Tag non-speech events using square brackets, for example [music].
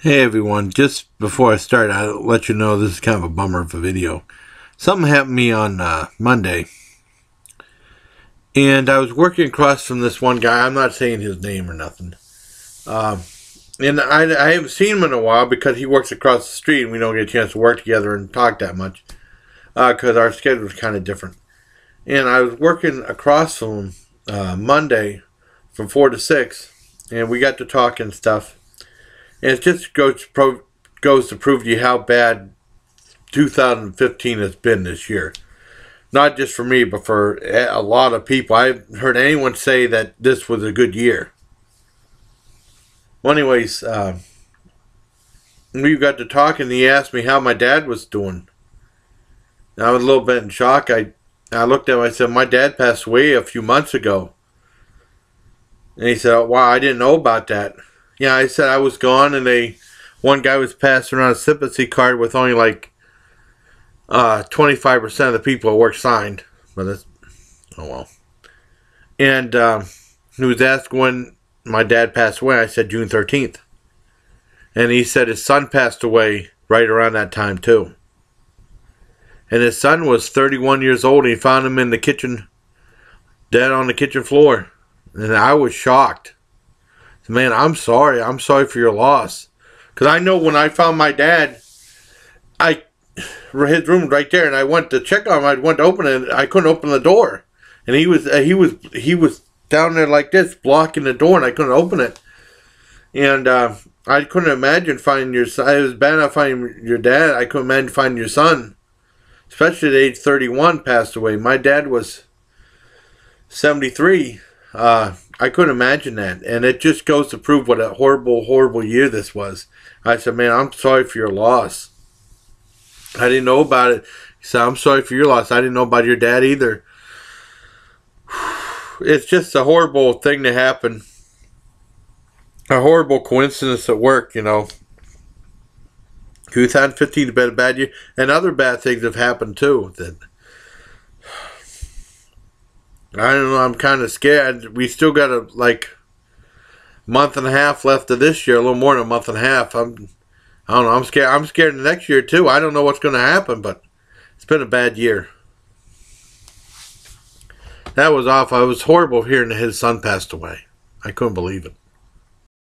Hey everyone, just before I start, I'll let you know this is kind of a bummer of a video. Something happened to me on uh, Monday. And I was working across from this one guy. I'm not saying his name or nothing. Uh, and I, I haven't seen him in a while because he works across the street and we don't get a chance to work together and talk that much. Because uh, our schedule is kind of different. And I was working across from him uh, Monday from 4 to 6. And we got to talk and stuff and it just goes to, pro- goes to prove to you how bad 2015 has been this year. Not just for me, but for a lot of people. I haven't heard anyone say that this was a good year. Well, anyways, uh, we got to talking, and he asked me how my dad was doing. I was a little bit in shock. I, I looked at him. I said, "My dad passed away a few months ago." And he said, "Wow, I didn't know about that." Yeah, I said I was gone, and they one guy was passing around a sympathy card with only like uh, 25% of the people at work signed. But that's, oh well. And um, he was asked when my dad passed away. I said June 13th. And he said his son passed away right around that time, too. And his son was 31 years old. And he found him in the kitchen, dead on the kitchen floor. And I was shocked man, I'm sorry. I'm sorry for your loss. Because I know when I found my dad, I [sighs] his room right there, and I went to check on him. I went to open it. I couldn't open the door, and he was he was he was down there like this, blocking the door, and I couldn't open it. And uh, I couldn't imagine finding your son. It was bad enough finding your dad. I couldn't imagine finding your son, especially at age 31, passed away. My dad was 73. Uh, I couldn't imagine that. And it just goes to prove what a horrible, horrible year this was. I said, man, I'm sorry for your loss. I didn't know about it. He said, I'm sorry for your loss. I didn't know about your dad either. [sighs] It's just a horrible thing to happen. A horrible coincidence at work, you know. 2015 has been a bad year. And other bad things have happened too. That I don't know. I'm kind of scared. We still got a like month and a half left of this year. A little more than a month and a half. I'm. I don't know. I'm scared. I'm scared of next year too. I don't know what's going to happen, but it's been a bad year. That was off. I was horrible hearing his son passed away. I couldn't believe it.